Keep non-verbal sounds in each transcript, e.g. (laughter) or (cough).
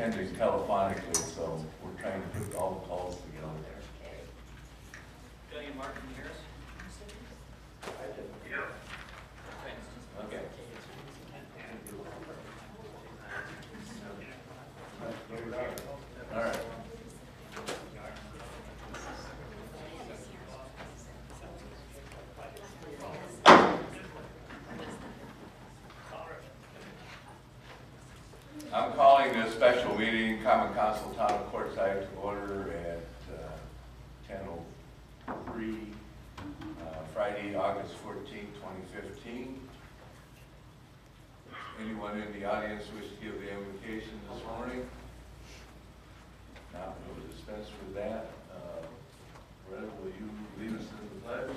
attending telephonically, so we're trying to put all the calls together. Billy Martin Harris? Okay. All right. I'm calling a special meeting, common council town of Quartzsite to order at uh, ten oh three, uh, Friday, August fourteenth, twenty fifteen. Anyone in the audience wish to give the invocation this morning? Now, we'll dispense with that. Uh, Red, will you lead us in the pledge?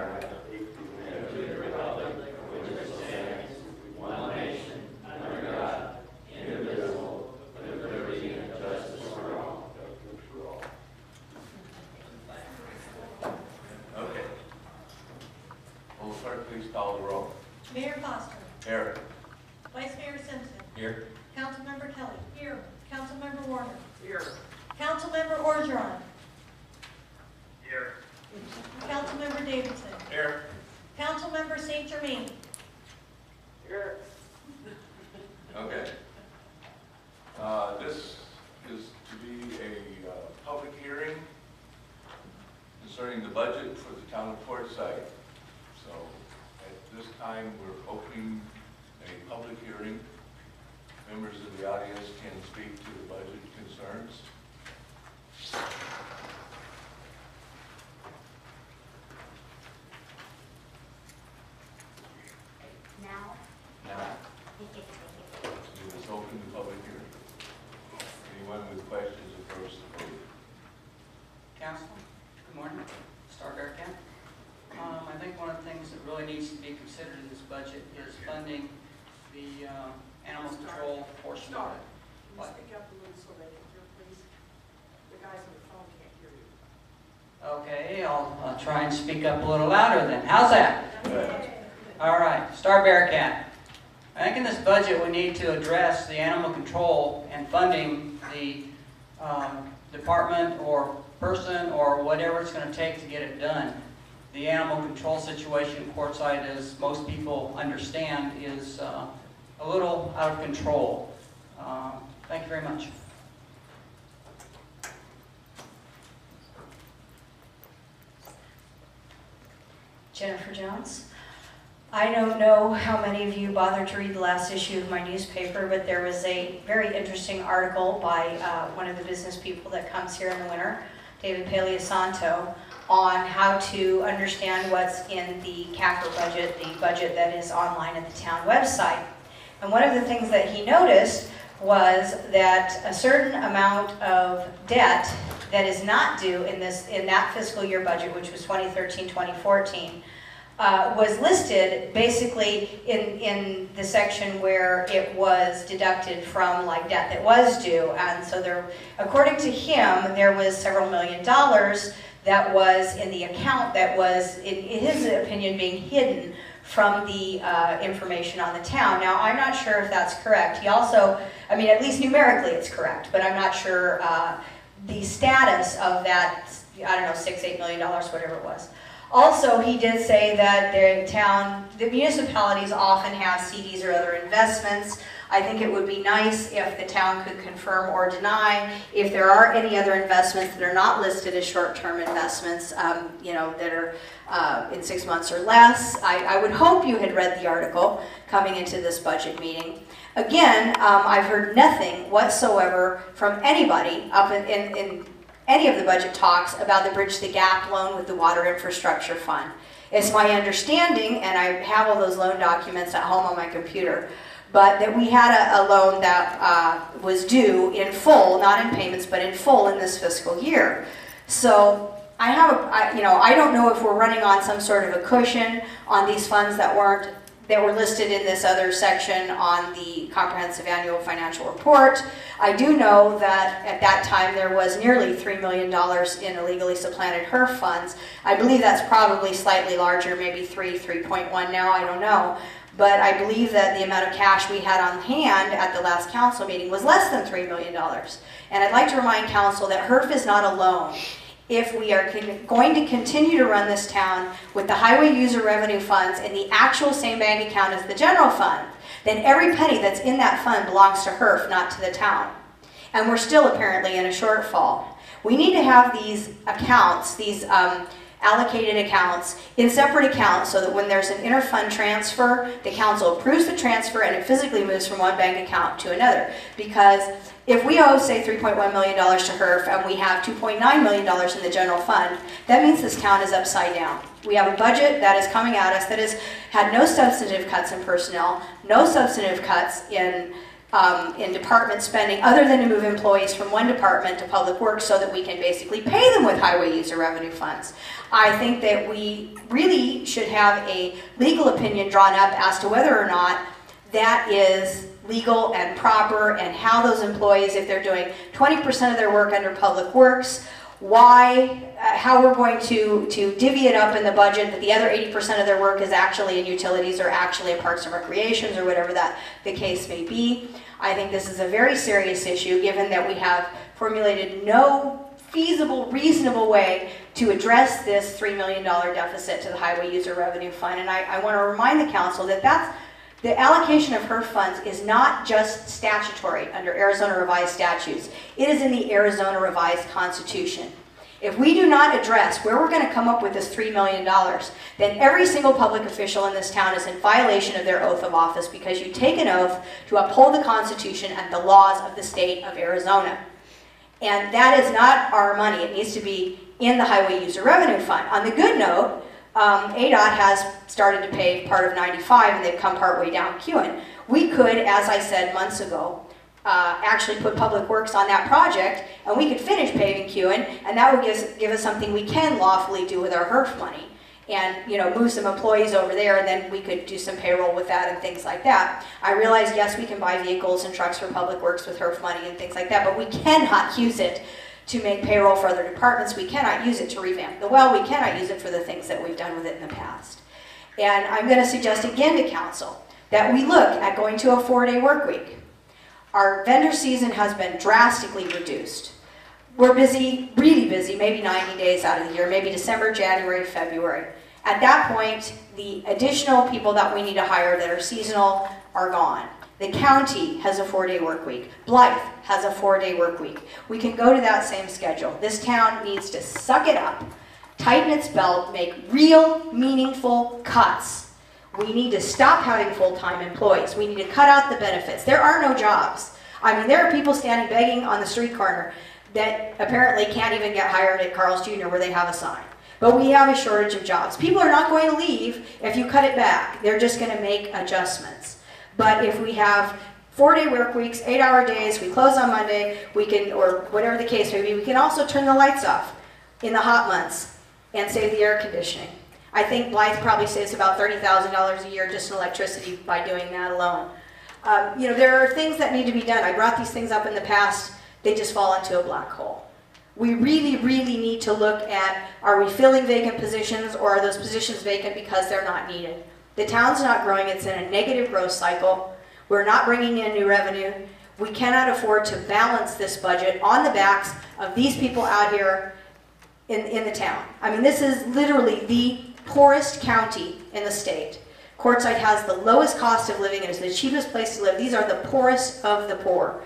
Okay. Will the clerk please call the roll? Mayor Foster. Eric. Vice Mayor Simpson. Here. Councilmember Kelly. Here. Councilmember Warner. Here. Councilmember Orgeron. Here. Councilmember Davidson. Here. Councilmember St. Germain. Here. Okay. Uh, This is to be a uh, public hearing concerning the budget for the town of Quartzsite. So at this time, we're opening a public hearing. Members of the audience can speak to the budget concerns. Now, Now, we just open the public hearing. Anyone with questions approach the podium. Council, good morning, Star Bearcat. Um, I think one of the things that really needs to be considered in this budget is funding the, um, animal control portion of it. Can you What? speak up a little so they can hear, please? The guys on the phone can't hear you. Okay, I'll, I'll try and speak up a little louder then. How's that? All right, Star Bearcat. I think in this budget, we need to address the animal control and funding the um, department or person or whatever it's going to take to get it done. The animal control situation in Quartzsite, as most people understand, is uh, a little out of control. Uh, Thank you very much. Jennifer Jones. I don't know how many of you bothered to read the last issue of my newspaper, but there was a very interesting article by uh, one of the business people that comes here in the winter, David Paleosanto, on how to understand what's in the CAFR budget, the budget that is online at the town website. And one of the things that he noticed was that a certain amount of debt that is not due in this, in that fiscal year budget, which was 2013, 2014, uh, was listed basically in, in the section where it was deducted from like debt that was due. And so there, according to him, there was several million dollars that was in the account that was, in, in his opinion, being hidden from the uh, information on the town. Now, I'm not sure if that's correct. He also, I mean, at least numerically it's correct, but I'm not sure uh, the status of that, I don't know, six, eight million dollars, whatever it was. Also, he did say that the town, the municipalities often have CDs or other investments. I think it would be nice if the town could confirm or deny if there are any other investments that are not listed as short-term investments, um, you know, that are uh, in six months or less. I, I would hope you had read the article coming into this budget meeting. Again, um, I've heard nothing whatsoever from anybody up in, in, in any of the budget talks about the Bridge the Gap loan with the Water Infrastructure Fund. It's my understanding, and I have all those loan documents at home on my computer, but that we had a, a loan that uh, was due in full, not in payments, but in full in this fiscal year. So I have, a, I, you know, I don't know if we're running on some sort of a cushion on these funds that weren't that were listed in this other section on the comprehensive annual financial report. I do know that at that time there was nearly $3 million in illegally supplanted HURF funds. I believe that's probably slightly larger, maybe 3, 3.1 now, I don't know. But I believe that the amount of cash we had on hand at the last council meeting was less than $3 million. And I'd like to remind council that HURF is not alone. If we are going to continue to run this town with the highway user revenue funds in the actual same bank account as the general fund, then every penny that's in that fund belongs to HURF, not to the town. And we're still apparently in a shortfall. We need to have these accounts, these um, allocated accounts, in separate accounts so that when there's an interfund transfer, the council approves the transfer and it physically moves from one bank account to another. Because if we owe, say, $3.1 million to HURF and we have $2.9 million in the general fund, that means this town is upside down. We have a budget that is coming at us that has had no substantive cuts in personnel, no substantive cuts in um, in department spending other than to move employees from one department to public works so that we can basically pay them with highway user revenue funds. I think that we really should have a legal opinion drawn up as to whether or not that is legal and proper and how those employees, if they're doing 20% of their work under public works, why, uh, how we're going to, to divvy it up in the budget that the other 80% of their work is actually in utilities or actually in parks and recreations or whatever that the case may be. I think this is a very serious issue given that we have formulated no feasible, reasonable way to address this $3 million deficit to the Highway User Revenue Fund. And I, I want to remind the council that that's, the allocation of HURF funds is not just statutory under Arizona revised statutes. It is in the Arizona revised constitution. If we do not address where we're going to come up with this $3 million, then every single public official in this town is in violation of their oath of office because you take an oath to uphold the Constitution and the laws of the state of Arizona. And that is not our money. It needs to be in the Highway User Revenue Fund. On the good note, um, ADOT has started to pave part of 95 and they've come partway down Kewen. We could, as I said months ago, uh, actually put Public Works on that project and we could finish paving Kewen and that would give us, give us something we can lawfully do with our HURF money and you know move some employees over there and then we could do some payroll with that and things like that. I realize yes we can buy vehicles and trucks for Public Works with HURF money and things like that but we cannot use it to make payroll for other departments. We cannot use it to revamp the well. We cannot use it for the things that we've done with it in the past. And I'm going to suggest again to council that we look at going to a four-day work week. Our vendor season has been drastically reduced. We're busy, really busy, maybe 90 days out of the year, maybe December, January, February. At that point, the additional people that we need to hire that are seasonal are gone. The county has a four-day work week. Blythe has a four-day work week. We can go to that same schedule. This town needs to suck it up, tighten its belt, make real, meaningful cuts. We need to stop having full-time employees. We need to cut out the benefits. There are no jobs. I mean, there are people standing begging on the street corner that apparently can't even get hired at Carl's Jr. where they have a sign. But we have a shortage of jobs. People are not going to leave if you cut it back. They're just going to make adjustments. But if we have four-day work weeks, eight-hour days, we close on Monday, we can, or whatever the case may be, we can also turn the lights off in the hot months and save the air conditioning. I think Blythe probably saves about $30,000 a year just in electricity by doing that alone. Um, you know, there are things that need to be done. I brought these things up in the past. They just fall into a black hole. We really, really need to look at, are we filling vacant positions or are those positions vacant because they're not needed? The town's not growing, it's in a negative growth cycle. We're not bringing in new revenue. We cannot afford to balance this budget on the backs of these people out here in, in the town. I mean, this is literally the poorest county in the state. Quartzsite has the lowest cost of living, it is the cheapest place to live. These are the poorest of the poor.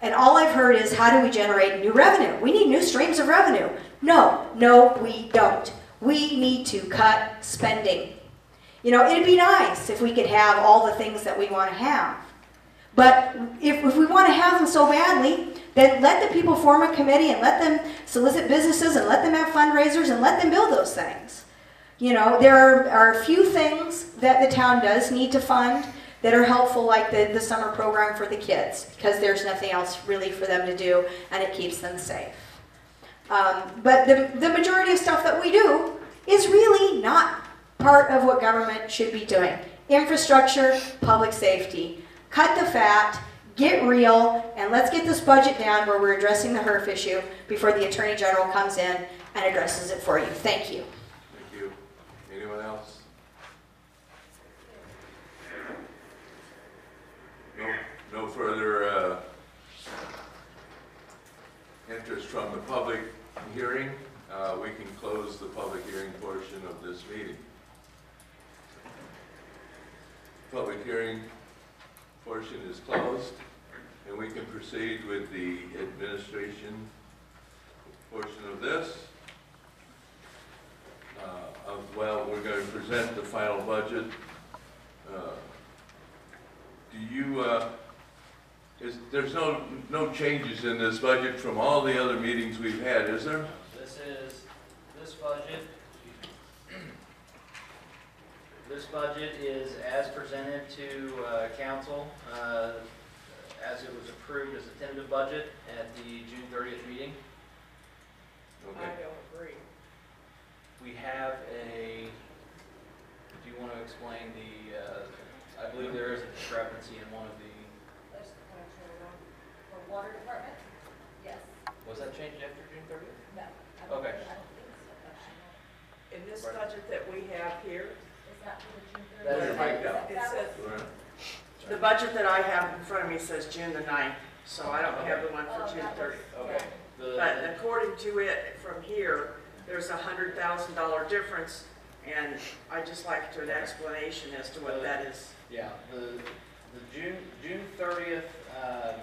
And all I've heard is, how do we generate new revenue? We need new streams of revenue. No, no, we don't. We need to cut spending. You know, it'd be nice if we could have all the things that we want to have. But if, if we want to have them so badly, then let the people form a committee and let them solicit businesses and let them have fundraisers and let them build those things. You know, there are, are a few things that the town does need to fund that are helpful, like the, the summer program for the kids, because there's nothing else really for them to do and it keeps them safe. Um, but the, the majority of stuff that we do is really not part of what government should be doing. infrastructure, public safety. Cut the fat, get real, and let's get this budget down where we're addressing the HURF issue before the Attorney General comes in and addresses it for you. Thank you. Thank you. Anyone else? No, no further uh, interest from the public hearing. Uh, We can close the public hearing portion of this meeting. Public hearing portion is closed, and we can proceed with the administration portion of this. Uh, of- Well, we're going to present the final budget. Uh, Do you, uh, is, there's no, no changes in this budget from all the other meetings we've had, is there? This is, this budget, this budget is as presented to uh, council, uh, as it was approved as a tentative budget at the June 30th meeting. I Okay. don't agree. We have a, do you want to explain the, uh, I believe there is a discrepancy in one of the, That's the contract for water department? Yes. was that changed after June 30th? No. I don't Okay. think- I don't think so, actually. In this budget that we have here, Is that for the June That thirtieth? is a breakdown. it says, the budget that I have in front of me says June the 9th, so I don't have the one for oh, June 30th. Okay. The- But according to it from here, there's a hundred thousand dollar difference, and I'd just like to an explanation as to what that is. Yeah, the, the June, June thirtieth, um,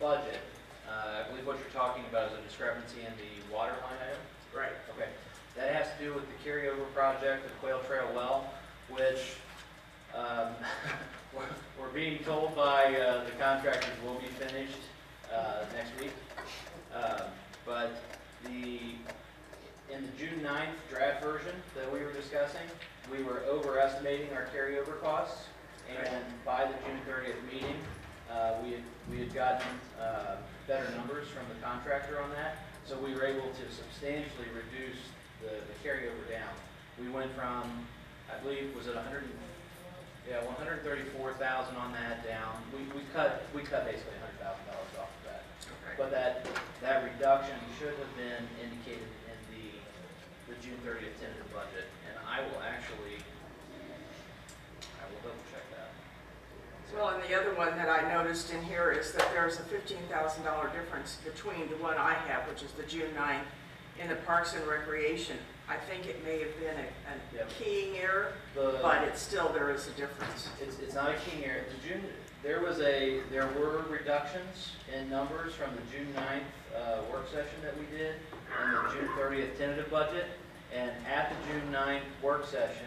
budget, uh, I believe what you're talking about is a discrepancy in the water line item. Right. Okay, that has to do with the carryover project, the Quail Trail well, which, um, (laughs) we're, we're being told by, uh, the contractors will be finished, uh, next week. Um, but the, in the June 9th draft version that we were discussing, we were overestimating our carryover costs. And by the June thirtieth meeting, uh, we had, we had gotten, uh, better numbers from the contractor on that. So we were able to substantially reduce the, the carryover down. We went from, I believe, was it a hundred yeah, one hundred and thirty-four thousand on that down. We, we cut, we cut basically hundred thousand dollars off of that. But that, that reduction should have been indicated in the, the June thirtieth tentative budget. And I will actually, I will double check that. Well, and the other one that I noticed in here is that there's a fifteen thousand dollar difference between the one I have, which is the June 9th, in the Parks and Recreation. I think it may have been a, a Yep. keying error, The- but it's still, there is a difference. It's, it's not a king error. The June, there was a, there were reductions in numbers from the June 9th, uh, work session that we did and the June thirtieth tentative budget. And at the June 9th work session,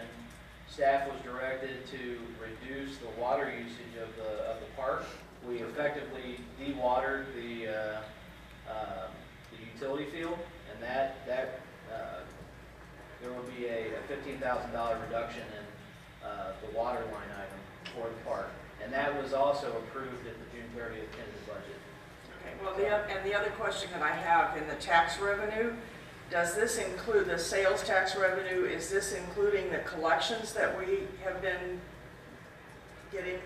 staff was directed to reduce the water usage of the, of the park. We effectively de-watered the, uh, uh, the utility field and that, that, uh, there will be a thousand dollar reduction in, uh, the water line item for the park. And that was also approved at the June thirtieth tentative budget. Okay, well, the, and the other question that I have in the tax revenue, does this include the sales tax revenue? Is this including the collections that we have been getting?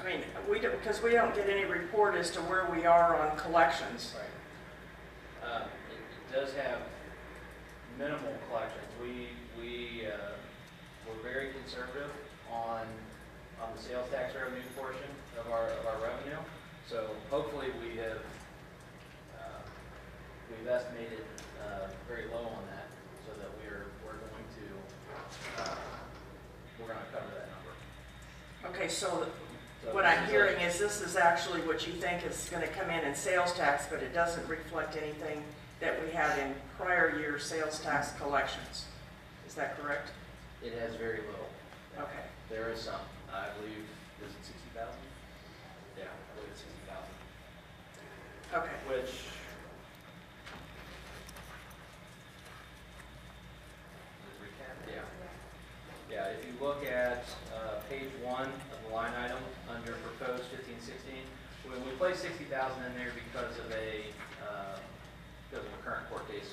I mean, we don't, because we don't get any report as to where we are on collections. Right. Um, it, it does have minimal collections. We, we, uh, we're very conservative on, on the sales tax revenue portion of our, of our revenue. So hopefully we have, uh, we've estimated, uh, very low on that so that we're, we're going to, uh, we're gonna cover that number. Okay, so So what I'm hearing is this is actually what you think is gonna come in in sales tax, but it doesn't reflect anything that we had in prior year sales tax collections. Is that correct? It has very little. Okay. There is some, I believe, is it sixty thousand? Yeah, I believe it's sixty thousand, Okay. which. Yeah, yeah, if you look at, page one of the line item under proposed fifteen sixteen, when we place sixty thousand in there because of a, uh, because of a current court case.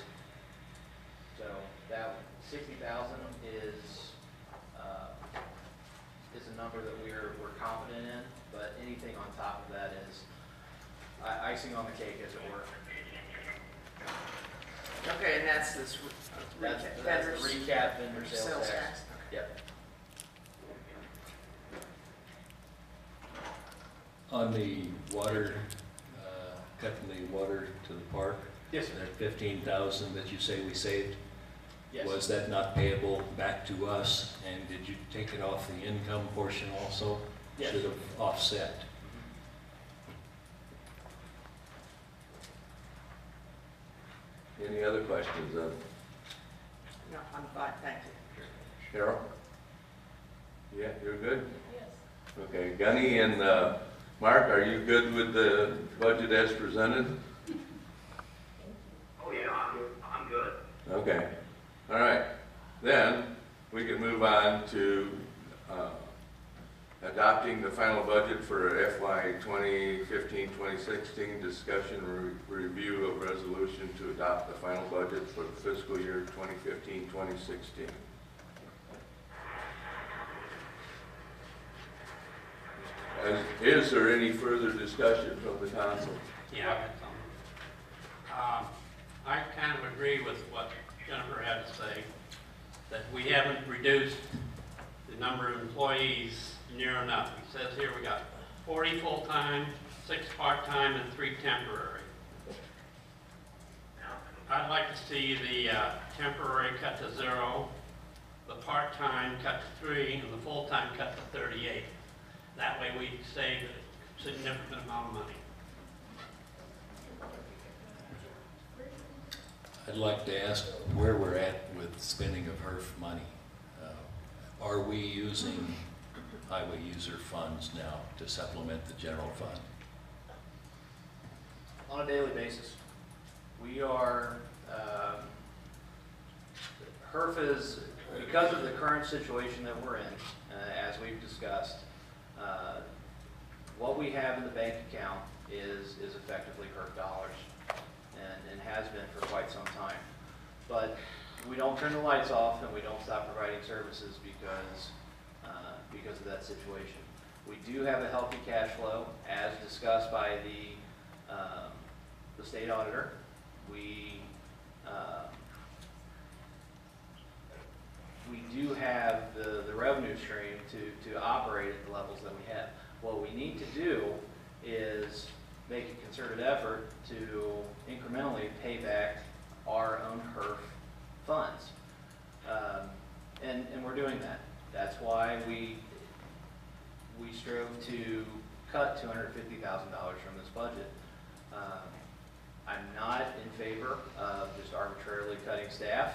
So that sixty thousand is, uh, a number that we're, we're confident in, but anything on top of that is i- icing on the cake, as it were. Okay, and that's this re- That's, recap- that's the vendors- recap vendor sales tax. Yep. On the water, uh, cutting the water to the park, Yes, sir. that fifteen thousand that you say we saved, Yes. was that not payable back to us? And did you take it off the income portion also? Yes. Should have offset. Any other questions of No, I'm fine, thank you. Cheryl? Yeah, you're good? Yes. Okay, Gunny and uh, Mark, are you good with the budget as presented? Oh, yeah, I'm, I'm good. Okay, all right. Then, we can move on to uh, adopting the final budget for FY 2015-2016, discussion re- review of resolution to adopt the final budget for the fiscal year 2015-2016. Is- Is there any further discussion from the council? Yeah, I. Um, I kind of agree with what Jennifer had to say, that we haven't reduced the number of employees near enough. It says here we got 40 full-time, six part-time, and three temporary. I'd like to see the uh, temporary cut to zero, the part-time cut to three, and the full-time cut to 38. That way we save a significant amount of money. I'd like to ask where we're at with spending of HURF money. Uh, Are we using highway user funds now to supplement the general fund? On a daily basis. We are, um, HURF is, because of the current situation that we're in, uh, as we've discussed, uh, what we have in the bank account is, is effectively HURF dollars and, and has been for quite some time. But we don't turn the lights off and we don't stop providing services because, uh, because of that situation. We do have a healthy cash flow, as discussed by the, um, the state auditor. We, um, we do have the, the revenue stream to, to operate at the levels that we have. What we need to do is make a concerted effort to incrementally pay back our own HURF funds. Um, and, and we're doing that. That's why we, we strove to cut two hundred fifty thousand dollars from this budget. Um, I'm not in favor of just arbitrarily cutting staff.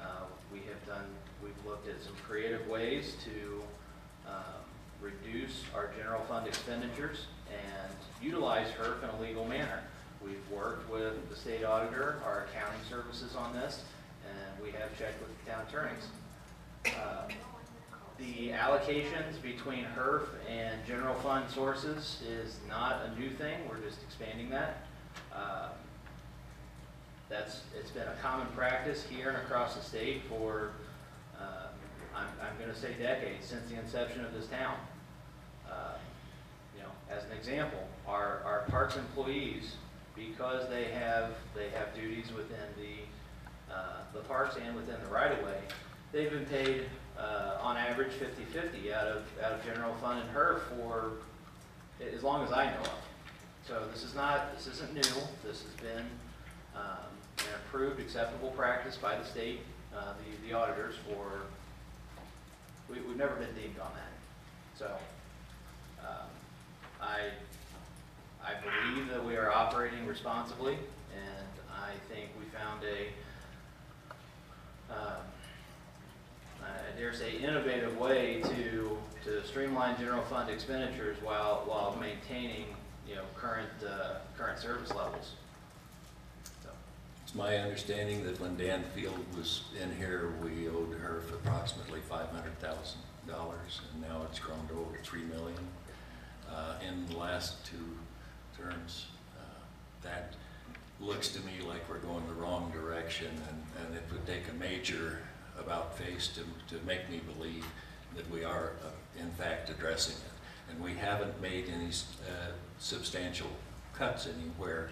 Uh, We have done, we've looked at some creative ways to um, reduce our general fund expenditures and utilize HURF in a legal manner. We've worked with the state auditor, our accounting services on this, and we have checked with the town attorneys. Um, The allocations between HURF and general fund sources is not a new thing, we're just expanding that. Um, That's, it's been a common practice here and across the state for, I'm, I'm gonna say decades, since the inception of this town. Um, You know, as an example, our, our parks employees, because they have, they have duties within the, uh, the parks and within the right-of-way, they've been paid, uh, on average 50/50 out of, out of general fund and HURF for as long as I know of. So this is not, this isn't new, this has been, um, an approved, acceptable practice by the state, uh, the, the auditors for, we, we've never been deemed on that. So, um, I, I believe that we are operating responsibly, and I think we found a, um, I dare say innovative way to, to streamline general fund expenditures while, while maintaining, you know, current, uh, current service levels. It's my understanding that when Dan Field was in here, we owed HURF for approximately five hundred thousand dollars, and now it's grown to over three million uh, in the last two terms. Uh, That looks to me like we're going the wrong direction, and, and it would take a major about face to, to make me believe that we are uh, in fact addressing it. And we haven't made any uh, substantial cuts anywhere.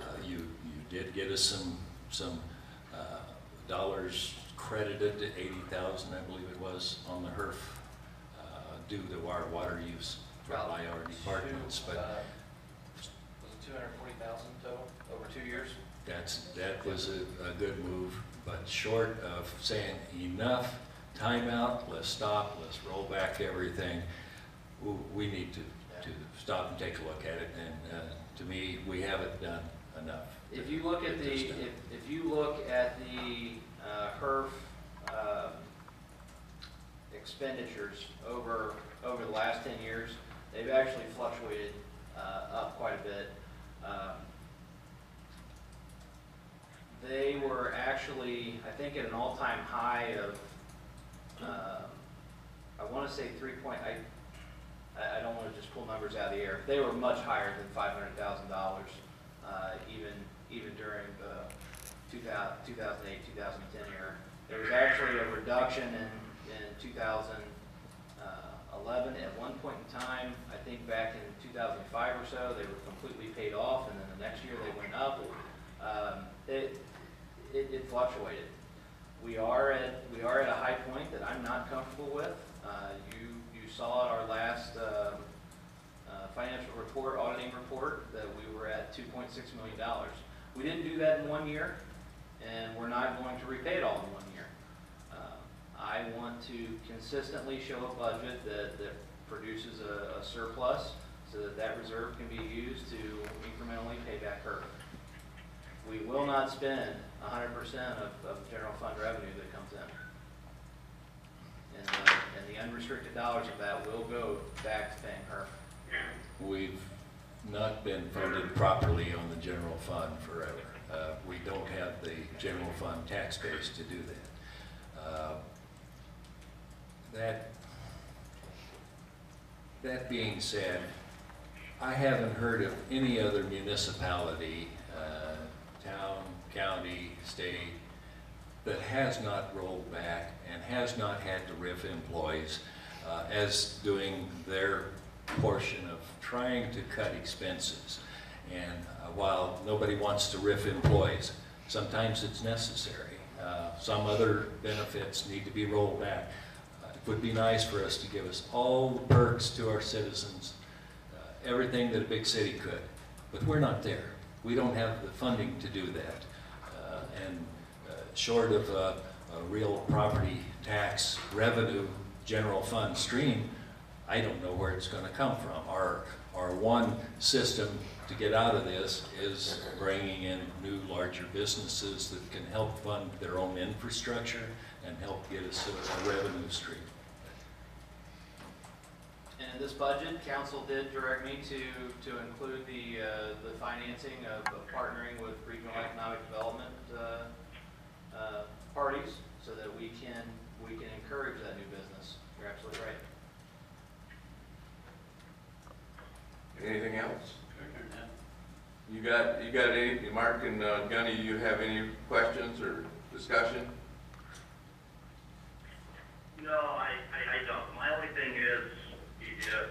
Uh, You, you did get us some, some uh, dollars credited, eighty thousand, I believe it was, on the HURF uh, due to our water use by our departments, but uh, Was it two hundred forty thousand total over two years? That's, that was a, a good move, but short of saying enough, timeout, let's stop, let's roll back everything, w- we need to, to stop and take a look at it, and, uh, to me, we haven't done enough. If you look at the, if, if you look at the, uh, HURF, um, expenditures over, over the last ten years, they've actually fluctuated, uh, up quite a bit. Um, They were actually, I think, at an all-time high of, um, I wanna say three point, I, I, don't wanna just pull numbers out of the air. They were much higher than five hundred thousand dollars, uh, even, even during the 2000 2008, 2010 era. There was actually a reduction in, in two thousand eleven. At one point in time, I think back in two thousand five or so, they were completely paid off, and then the next year they went up. Um, it, it, it fluctuated. We are at, we are at a high point that I'm not comfortable with. Uh, you, you saw at our last, um, uh, financial report, auditing report, that we were at two point six million dollars. We didn't do that in one year, and we're not going to repay it all in one year. Uh, I want to consistently show a budget that, that produces a, a surplus, so that that reserve can be used to incrementally pay back HURF. We will not spend hundred percent of, of general fund revenue that comes in. And, the- and the unrestricted dollars of that will go back to paying HURF. We've not been funded properly on the general fund forever. Uh, We don't have the general fund tax base to do that. Uh, That, that being said, I haven't heard of any other municipality, uh, town, county, state, that has not rolled back and has not had to RIF employees uh, as doing their portion of trying to cut expenses. And uh, while nobody wants to RIF employees, sometimes it's necessary. Uh, Some other benefits need to be rolled back. Uh, It would be nice for us to give us all the perks to our citizens, uh, everything that a big city could, but we're not there. We don't have the funding to do that. Uh, And uh, short of a, a real property tax revenue general fund stream, I don't know where it's gonna come from. Our, our one system to get out of this is bringing in new, larger businesses that can help fund their own infrastructure and help get us a a revenue stream. And in this budget, council did direct me to, to include the, uh, the financing of of partnering with regional economic development, uh, uh, parties, so that we can, we can encourage that new business. You're absolutely right. Anything else? You got, you got any, Mark and uh, Gunny, you have any questions or discussion? No, I, I, I don't. My only thing is, yeah,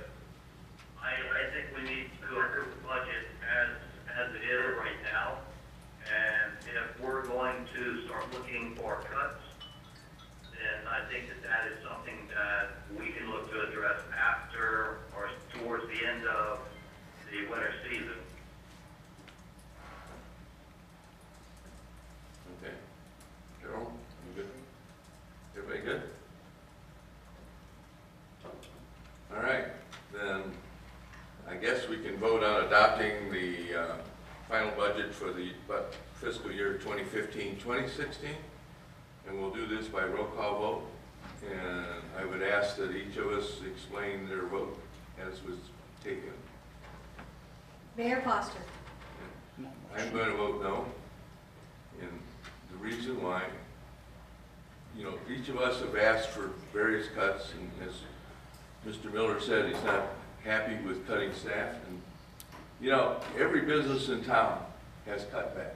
I, I think we need to approve the budget as, as it is right now. And if we're going to start looking for cuts, then I think that that is something that we can look to address after or towards the end of the winter season. Okay. Carol, you good? Everybody good? All right, then I guess we can vote on adopting the uh, final budget for the bu- fiscal year 2015-2016. And we'll do this by roll call vote. And I would ask that each of us explain their vote as was taken. Mayor Foster. I'm going to vote no. And the reason why, you know, each of us have asked for various cuts, and as Mr. Miller said, he's not happy with cutting staff. And, you know, every business in town has cut back.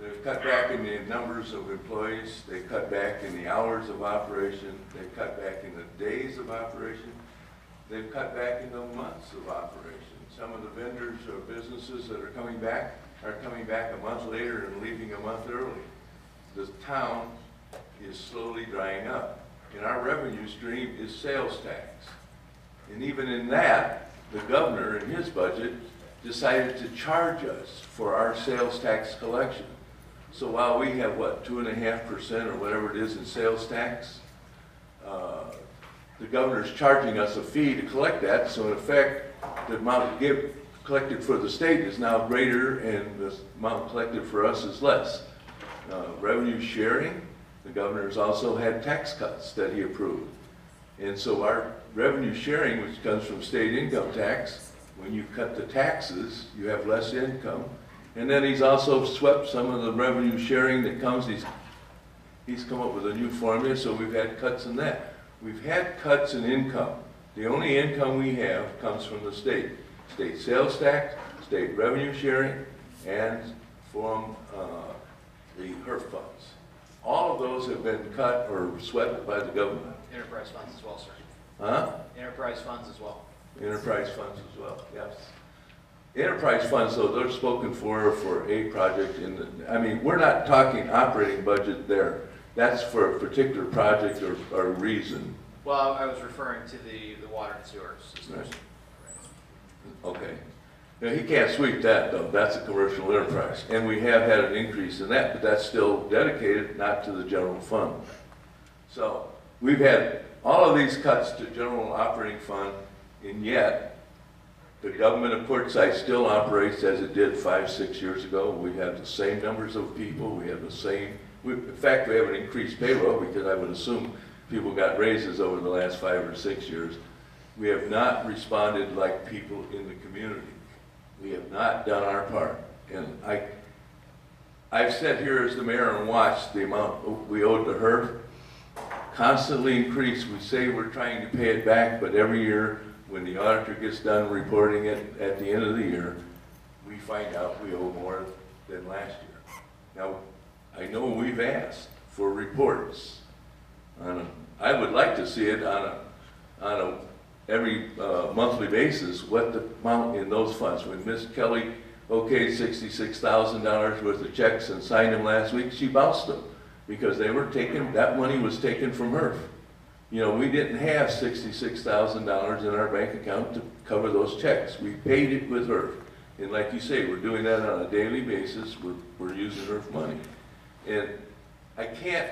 They've cut back in the numbers of employees, they cut back in the hours of operation, they cut back in the days of operation, they've cut back in the months of operation. Some of the vendors or businesses that are coming back are coming back a month later and leaving a month early. The town is slowly drying up, and our revenue stream is sales tax. And even in that, the governor in his budget decided to charge us for our sales tax collection. So while we have, what, two and a half percent or whatever it is in sales tax, uh, the governor's charging us a fee to collect that, so in effect, the amount give, collected for the state is now greater and the amount collected for us is less. Uh, Revenue sharing, the governor's also had tax cuts that he approved. And so our revenue sharing, which comes from state income tax, when you cut the taxes, you have less income. And then he's also swept some of the revenue sharing that comes, he's, he's come up with a new formula, so we've had cuts in that. We've had cuts in income. The only income we have comes from the state. State sales tax, state revenue sharing, and from, uh, the HURF funds. All of those have been cut or swept by the government. Enterprise funds as well, sir. Huh? Enterprise funds as well. Enterprise funds as well, yes. Enterprise funds, though, they're spoken for, for a project in the, I mean, we're not talking operating budget there. That's for a particular project or, or reason. Well, I was referring to the, the water and sewer systems. Okay. Now, he can't sweep that, though. That's a commercial enterprise. And we have had an increase in that, but that's still dedicated not to the general fund. So, we've had all of these cuts to general operating fund, and yet, the government of Quartzsite still operates as it did five, six years ago. We have the same numbers of people, we have the same, we, in fact, we have an increased payroll, because I would assume people got raises over the last five or six years. We have not responded like people in the community. We have not done our part. And I, I've sat here as the mayor and watched the amount we owed to HURF constantly increase. We say we're trying to pay it back, but every year, when the auditor gets done reporting it at the end of the year, we find out we owe more than last year. Now, I know we've asked for reports on a, I would like to see it on a, on a every uh, monthly basis what the amount in those funds. When Miss Kelly okayed sixty-six thousand dollars worth of checks and signed them last week, she bounced them because they were taken, that money was taken from HURF. You know, we didn't have sixty-six thousand dollars in our bank account to cover those checks. We paid it with HURF. And like you say, we're doing that on a daily basis. We're, we're using HURF money. And I can't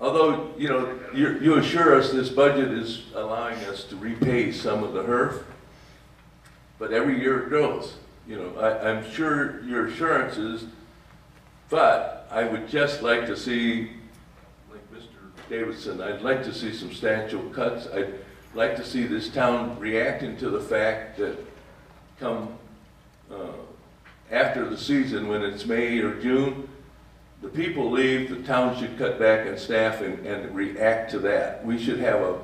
Although, you know, you, you assure us this budget is allowing us to repay some of the HURF, but every year it grows. You know, I, I'm sure your assurance is, but I would just like to see, like Mr. Davidson, I'd like to see substantial cuts. I'd like to see this town reacting to the fact that come, uh, after the season, when it's May or June, the people leave, the town should cut back on staff and, and react to that. We should have a,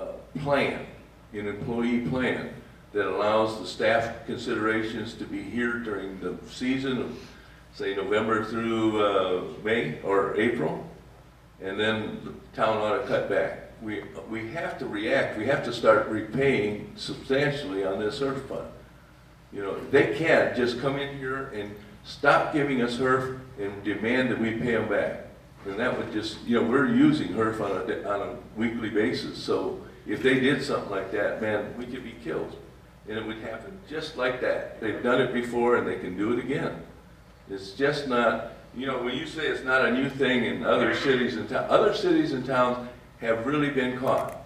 a plan, an employee plan, that allows the staff considerations to be here during the season of, say, November through, uh, May or April, and then the town ought to cut back. We, we have to react, we have to start repaying substantially on this HURF fund. You know, they can't just come in here and stop giving us HURF and demand that we pay them back. And that would just, you know, we're using HURF on a, on a weekly basis, so if they did something like that, man, we could be killed. And it would happen just like that. They've done it before and they can do it again. It's just not, you know, when you say it's not a new thing in other cities and towns, other cities and towns have really been caught.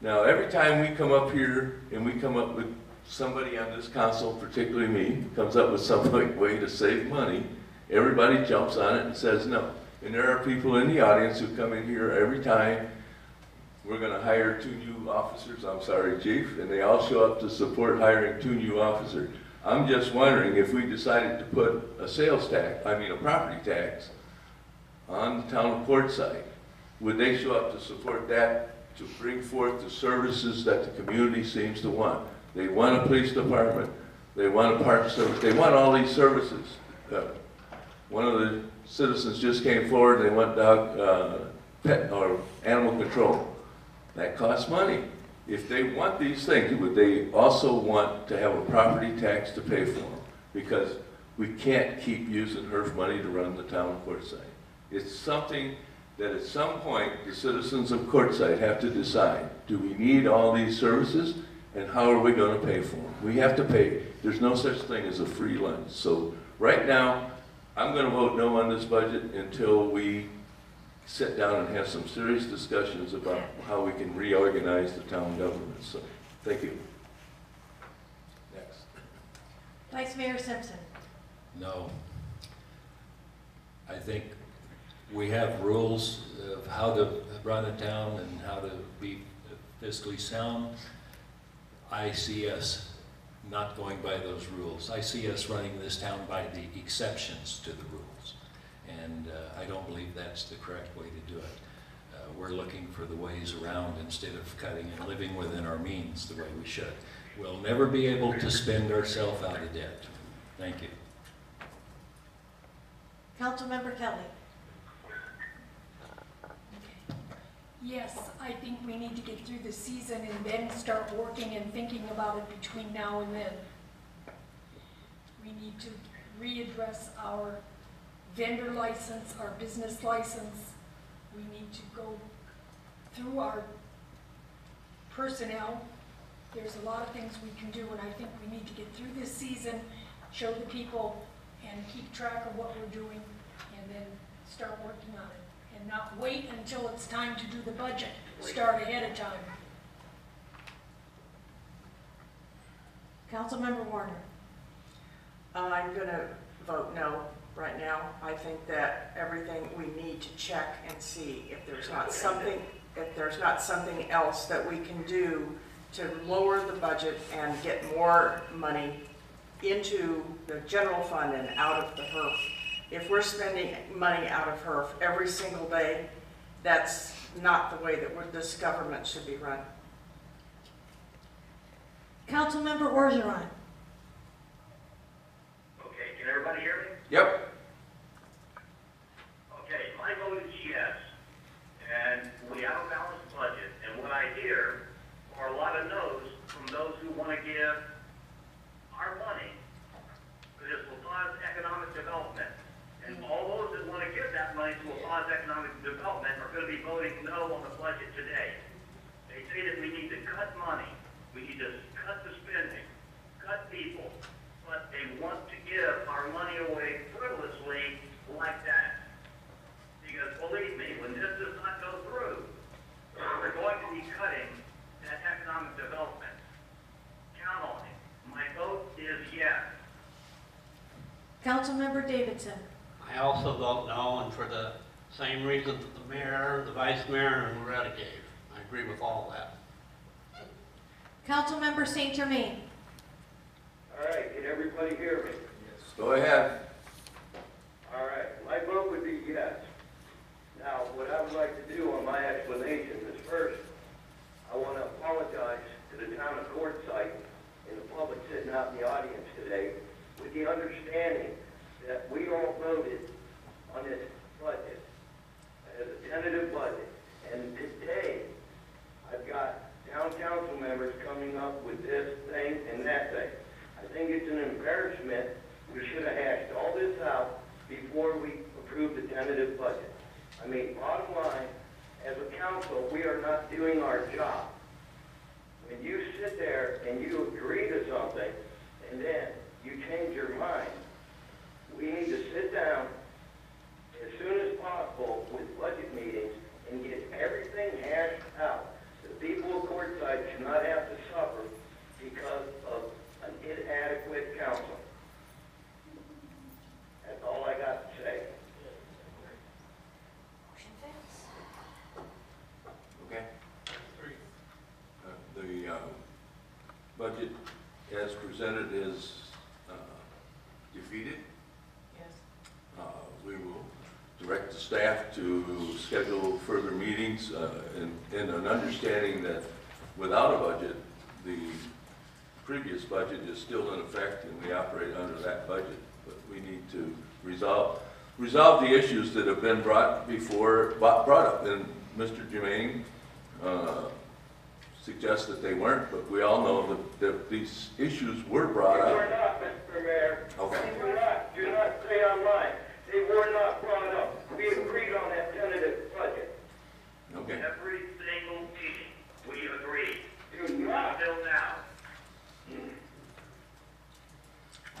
Now, every time we come up here and we come up with somebody on this council, particularly me, comes up with some (laughs) way to save money, everybody jumps on it and says no. And there are people in the audience who come in here every time, we're gonna hire two new officers, I'm sorry, chief, and they all show up to support hiring two new officers. I'm just wondering if we decided to put a sales tax, I mean a property tax, on the town of Quartzsite, would they show up to support that, to bring forth the services that the community seems to want? They want a police department, they want a park service, they want all these services. Uh, One of the citizens just came forward, they want dog, uh, pet, or animal control. That costs money. If they want these things, would they also want to have a property tax to pay for them? Because we can't keep using HURF money to run the town of Quartzsite. It's something that at some point, the citizens of Quartzsite have to decide, do we need all these services? And how are we gonna pay for them? We have to pay. There's no such thing as a free lunch. So right now, I'm gonna vote no on this budget until we sit down and have some serious discussions about how we can reorganize the town government. So, thank you. Next. Vice Mayor Simpson. No. I think we have rules of how to run a town and how to be fiscally sound. I see us not going by those rules. I see us running this town by the exceptions to the rules. And uh, I don't believe that's the correct way to do it. Uh, We're looking for the ways around instead of cutting and living within our means the way we should. We'll never be able to spend ourselves out of debt. Thank you. Councilmember Kelly. Yes, I think we need to get through the season and then start working and thinking about it between now and then. We need to readdress our vendor license, our business license. We need to go through our personnel. There's a lot of things we can do, and I think we need to get through this season, show the people, and keep track of what we're doing, and then start working on it and not wait until it's time to do the budget. Start ahead of time. Councilmember Warner. Uh, I'm gonna vote no right now. I think that everything, we need to check and see if there's not something, if there's not something else that we can do to lower the budget and get more money into the general fund and out of the HURF. If we're spending money out of HURF every single day, that's not the way that we're- this government should be run. Councilmember Orgeron. Okay, can everybody hear me? Yep. Okay, my vote is yes, and we have a balanced budget, and what I hear are a lot of no's from those who want to give our money to this La Paz's economic development. And all those that want to give that money to La Paz's economic development are going to be voting no on the budget today. They say that we need to cut money, we need to cut the spending, cut people, but they want to give our money away frivolously like that. Because believe me, when this does not go through, we're going to be cutting that economic development. Count on it. My vote is yes. Councilmember Davidson. I also vote no, and for the same reason that the mayor, the vice mayor, and Loretta gave. I agree with all that. Councilmember St. Germain. All right, can everybody hear me? Yes. Go ahead. All right, my vote would be yes. Now, what I would like to do on my explanation is first, I want to apologize to the town of Quartzsite and the public sitting out in the audience today with the understanding that we all voted on this budget as a tentative budget. And today, I've got town council members coming up with this thing and that thing. I think it's an embarrassment. We should have hashed all this out before we approved the tentative budget. I mean, bottom line, as a council, we are not doing our job. When you sit there and you agree to something, and then you change your mind, we need to sit down as soon as possible with budget meetings and get everything hashed out. The people of Quartzsite should not have to suffer because of an inadequate council. That's all I got to say. Okay. Uh, The uh, budget presented is uh, defeated. Yes. Uh, We will direct the staff to schedule further meetings uh, in in an understanding that without a budget, the previous budget is still in effect and we operate under that budget. But we need to resolve, resolve the issues that have been brought before, brought brought up. And Mr. Germain uh, suggests that they weren't, but we all know that, that these issues were brought up. They were not, Mr. Mayor. Okay. They were not, do not say online. They were not brought up. We agreed on that tentative budget. Okay. Every single meeting, we agreed, Do not. until now.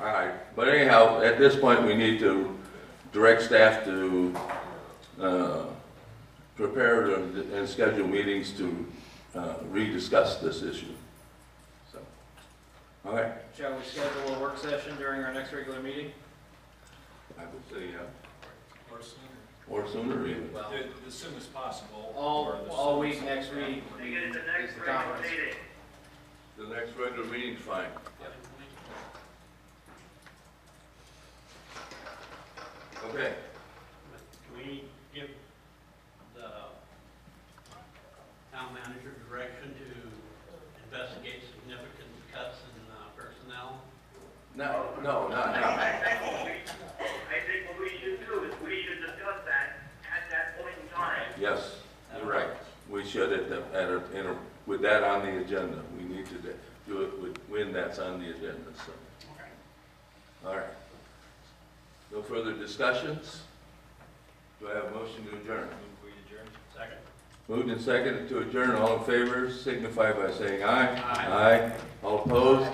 All right, but anyhow, at this point, we need to direct staff to uh, prepare and and schedule meetings to uh, rediscuss this issue. So, all right, Shall we schedule a work session during our next regular meeting? I would say, yeah, Or sooner. or sooner even. Well, As soon as possible. all, or the all week soonest. next week We get the is next the regular conference. meeting. The next regular meeting's fine. Okay, Can we give the town manager direction to investigate significant cuts in uh, personnel? no, no, not now. I think what we, I think what we should do is we should discuss that at that point in time. Yes, you're right. We should at the, at a, in a, with that on the agenda. We need to do it with, when that's on the agenda, so. All right. No further discussions? Do I have a motion to adjourn? We adjourn. Second. Moved and seconded to adjourn. All in favor signify by saying aye. Aye. Aye. All opposed?